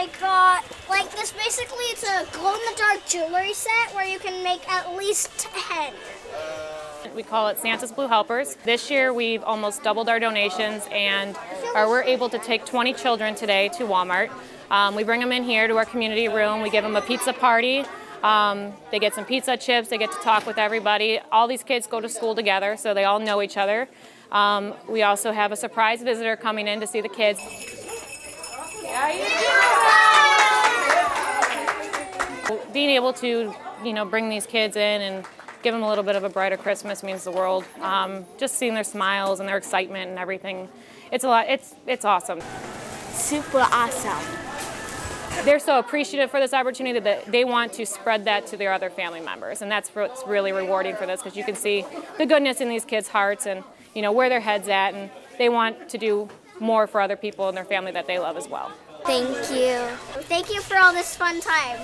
I got like this. Basically, it's a glow in the dark jewelry set where you can make at least ten. We call it Santa's Blue Helpers. This year we've almost doubled our donations and are, we're able to take 20 children today to Walmart. Um, we bring them in here to our community room. We give them a pizza party. Um, they get some pizza chips. They get to talk with everybody. All these kids go to school together, so they all know each other. Um, we also have a surprise visitor coming in to see the kids. Being able to, you know, bring these kids in and give them a little bit of a brighter Christmas means the world. Um, just seeing their smiles and their excitement and everything, it's a lot. It's it's awesome. Super awesome. They're so appreciative for this opportunity that they want to spread that to their other family members, and that's what's really rewarding for this because you can see the goodness in these kids' hearts and you know where their heads at, and they want to do more for other people in their family that they love as well. Thank you. Thank you for all this fun time.